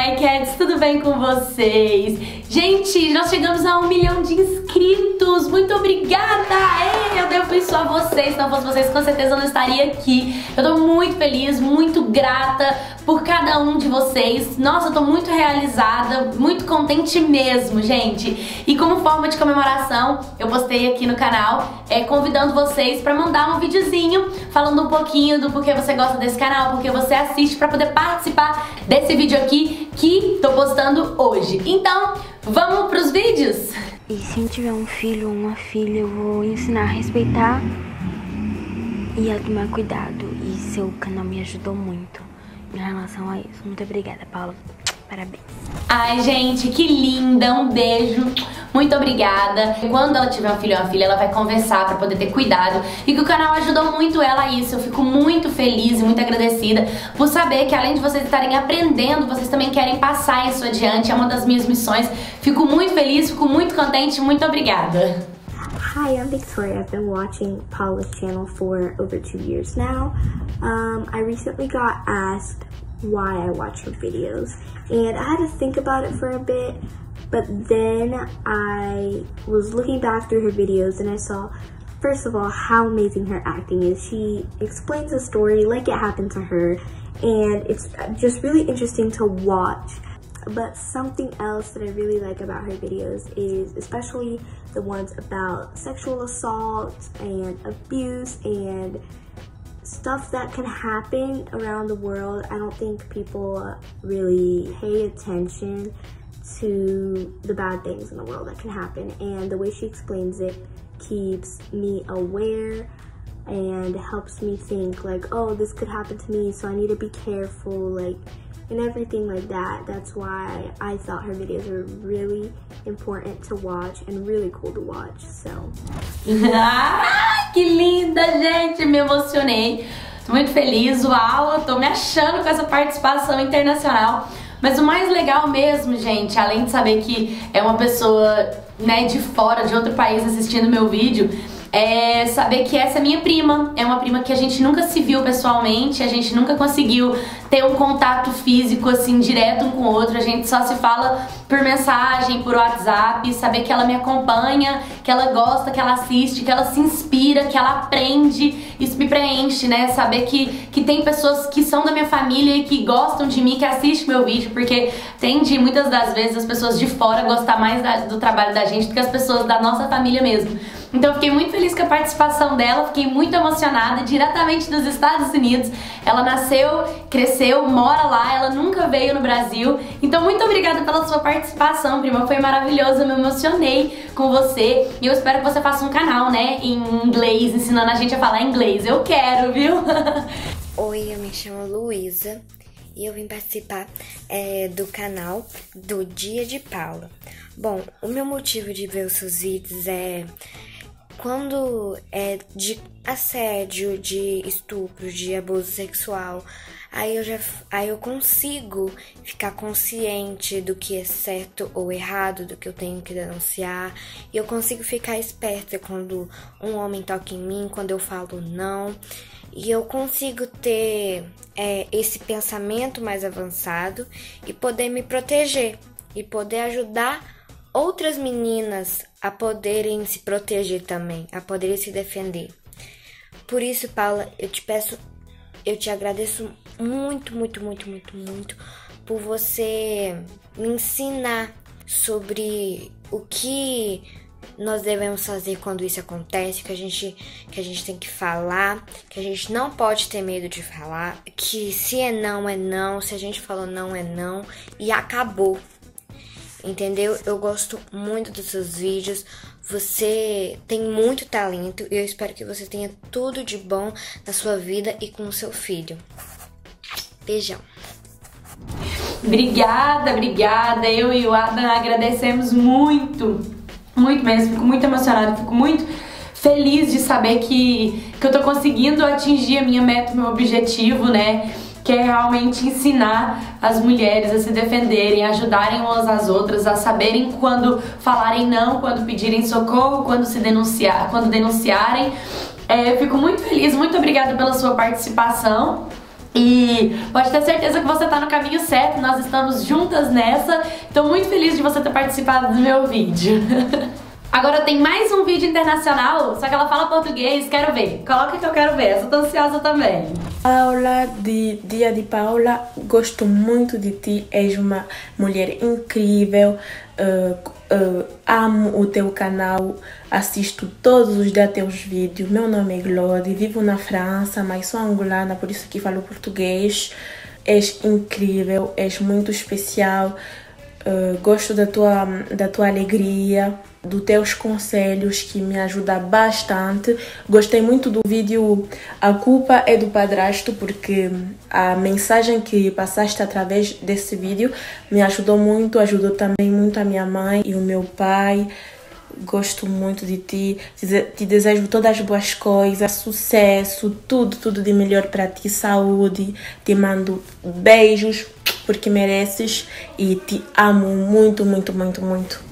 iCats, tudo bem com vocês? Gente, nós chegamos a um milhão de inscritos, muito obrigada! Ei, eu devo isso a vocês, se não fosse vocês com certeza eu não estaria aqui. Eu tô muito feliz, muito grata por cada um de vocês. Nossa, eu tô muito realizada, muito contente mesmo, gente. E como forma de comemoração, eu postei aqui no canal é, convidando vocês pra mandar um videozinho falando um pouquinho do porquê você gosta desse canal, porque você assiste pra poder participar desse vídeo aqui tô postando hoje. Então, vamos pros vídeos? E se eu tiver um filho ou uma filha, eu vou ensinar a respeitar e a tomar cuidado. E seu canal me ajudou muito em relação a isso. Muito obrigada, Paula. Parabéns. Ai, gente, que linda! Um beijo. Muito obrigada. Quando ela tiver um filho ou uma filha, ela vai conversar para poder ter cuidado. E que o canal ajudou muito ela a isso. Eu fico muito feliz e muito agradecida por saber que além de vocês estarem aprendendo, vocês também querem passar isso adiante. É uma das minhas missões. Fico muito feliz, fico muito contente. Muito obrigada. Hi, I'm Victoria. I've been watching Paula's channel for over two years now. Um, I recently got asked why I watch her videos, and I had to think about it for a bit, but then I was looking back through her videos and I saw, first of all, how amazing her acting is. She explains a story like it happened to her, and it's just really interesting to watch. But something else that I really like about her videos is especially the ones about sexual assault and abuse and stuff that can happen around the world. I don't think people really pay attention to the bad things in the world that can happen. And the way she explains it keeps me aware and helps me think like, oh, this could happen to me, so I need to be careful, like, and everything like that. That's why I thought her videos were really important to watch and really cool to watch, so. que linda, gente! Me emocionei. Tô muito feliz, uau! Tô me achando com essa participação internacional. Mas o mais legal mesmo, gente, além de saber que é uma pessoa né, de fora, de outro país assistindo meu vídeo, é saber que essa é minha prima. É uma prima que a gente nunca se viu pessoalmente, a gente nunca conseguiu ter um contato físico assim direto um com o outro, a gente só se fala por mensagem, por WhatsApp, saber que ela me acompanha, que ela gosta, que ela assiste, que ela se inspira, que ela aprende, isso me preenche, né? Saber que, que tem pessoas que são da minha família e que gostam de mim, que assistem meu vídeo, porque tende muitas das vezes as pessoas de fora gostar mais da, do trabalho da gente do que as pessoas da nossa família mesmo. Então fiquei muito feliz com a participação dela, fiquei muito emocionada, diretamente dos Estados Unidos. Ela nasceu, cresceu, mora lá, ela nunca veio no Brasil. Então muito obrigada pela sua participação, prima, foi maravilhoso, eu me emocionei com você. E eu espero que você faça um canal, né, em inglês, ensinando a gente a falar inglês. Eu quero, viu? Oi, eu me chamo Luísa e eu vim participar é, do canal do Dia de Paula. Bom, o meu motivo de ver os seus vídeos é quando é de assédio, de estupro, de abuso sexual, aí eu já aí eu consigo ficar consciente do que é certo ou errado, do que eu tenho que denunciar, e eu consigo ficar esperta quando um homem toca em mim, quando eu falo não, e eu consigo ter é, esse pensamento mais avançado e poder me proteger e poder ajudar outras meninas a poderem se proteger também, a poderem se defender. Por isso, Paula, eu te peço, eu te agradeço muito, muito, muito, muito, muito por você me ensinar sobre o que nós devemos fazer quando isso acontece, que a gente que a gente tem que falar, que a gente não pode ter medo de falar, que se é não é não, se a gente falou não é não e acabou entendeu? Eu gosto muito dos seus vídeos. Você tem muito talento e eu espero que você tenha tudo de bom na sua vida e com o seu filho. Beijão. Obrigada, obrigada. Eu e o Adam agradecemos muito, muito mesmo. Fico muito emocionada, fico muito feliz de saber que, que eu tô conseguindo atingir a minha meta, meu objetivo, né? Que é realmente ensinar as mulheres a se defenderem, ajudarem umas às outras, a saberem quando falarem não, quando pedirem socorro, quando se denunciar, quando denunciarem. É, eu fico muito feliz, muito obrigada pela sua participação. E pode ter certeza que você tá no caminho certo, nós estamos juntas nessa. Tô muito feliz de você ter participado do meu vídeo. Agora tem mais um vídeo internacional, só que ela fala português, quero ver. Coloca que eu quero ver, eu tô ansiosa também. Paula, de Dia de Paula, gosto muito de ti, és uma mulher incrível, uh, uh, amo o teu canal, assisto todos os dias teus vídeos. Meu nome é Glody, vivo na França, mas sou angolana, por isso que falo português. És incrível, és muito especial. Uh, gosto da tua, da tua alegria, dos teus conselhos que me ajudam bastante. Gostei muito do vídeo A Culpa é do Padrasto, porque a mensagem que passaste através desse vídeo me ajudou muito, ajudou também muito a minha mãe e o meu pai. Gosto muito de ti, te desejo todas as boas coisas, sucesso, tudo, tudo de melhor para ti, saúde. Te mando beijos porque mereces e te amo muito, muito, muito, muito.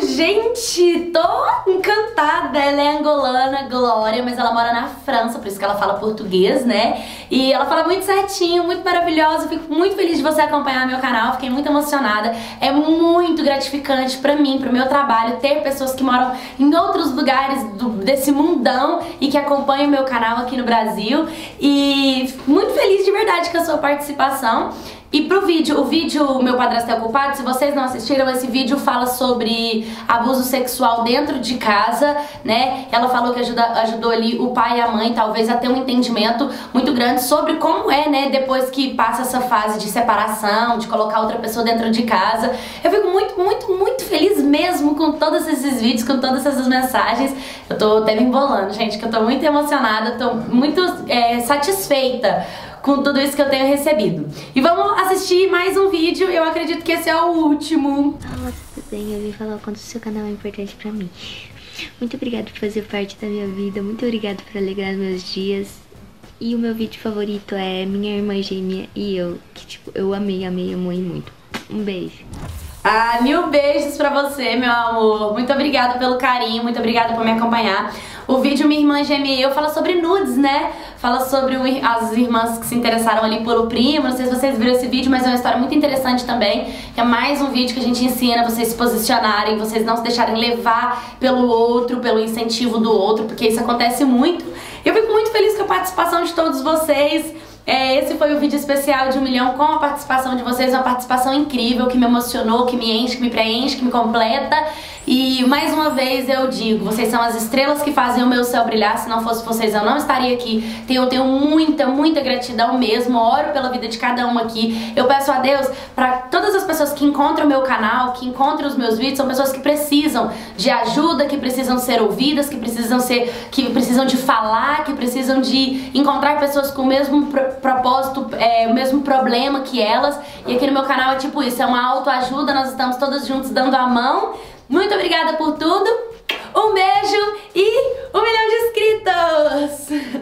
Gente, tô encantada. Ela é angolana, Glória, mas ela mora na França, por isso que ela fala português, né? E ela fala muito certinho, muito maravilhosa. Fico muito feliz de você acompanhar meu canal, fiquei muito emocionada. É muito gratificante pra mim, pro meu trabalho, ter pessoas que moram em outros lugares do, desse mundão e que acompanham meu canal aqui no Brasil. E muito feliz de verdade com a sua participação. E pro vídeo, o vídeo Meu Padrasto é Culpado, se vocês não assistiram, esse vídeo fala sobre abuso sexual dentro de casa, né? Ela falou que ajuda, ajudou ali o pai e a mãe, talvez, a ter um entendimento muito grande sobre como é, né, depois que passa essa fase de separação, de colocar outra pessoa dentro de casa. Eu fico muito, muito, muito feliz mesmo com todos esses vídeos, com todas essas mensagens. Eu tô até me embolando, gente, que eu tô muito emocionada, tô muito é, satisfeita com tudo isso que eu tenho recebido. E vamos assistir mais um vídeo, eu acredito que esse é o último. Olá, tudo bem? Eu vim falar o quanto o seu canal é importante pra mim. Muito obrigada por fazer parte da minha vida, muito obrigada por alegrar meus dias. E o meu vídeo favorito é Minha Irmã Gêmea e eu, que tipo, eu amei, amei, amei muito. Um beijo. Ah, mil beijos pra você, meu amor. Muito obrigada pelo carinho, muito obrigada por me acompanhar. O vídeu Minha Irmã Gêmea e Eu fala sobre nudes, né? Fala sobre o, as irmãs que se interessaram ali pelo primo. Não sei se vocês viram esse vídeo, mas é uma história muito interessante também. É mais um vídeo que a gente ensina vocês se posicionarem, vocês não se deixarem levar pelo outro, pelo incentivo do outro, porque isso acontece muito. Eu fico muito feliz com a participação de todos vocês. É, esse foi o vídeo especial de um milhão com a participação de vocês, uma participação incrível que me emocionou, que me enche, que me preenche, que me completa. E mais uma vez eu digo, vocês são as estrelas que fazem o meu céu brilhar. Se não fosse vocês, eu não estaria aqui. Eu tenho muita, muita gratidão mesmo. Oro pela vida de cada uma aqui. Eu peço a Deus para todas as pessoas que encontram o meu canal, que encontram os meus vídeos, são pessoas que precisam de ajuda, que precisam ser ouvidas, que precisam ser, que precisam de falar, que precisam de encontrar pessoas com o mesmo propósito, é, o mesmo problema que elas. E aqui no meu canal é tipo isso, é uma autoajuda. Nós estamos todas juntos dando a mão. Muito obrigada por tudo. Um beijo e um milhão de inscritos!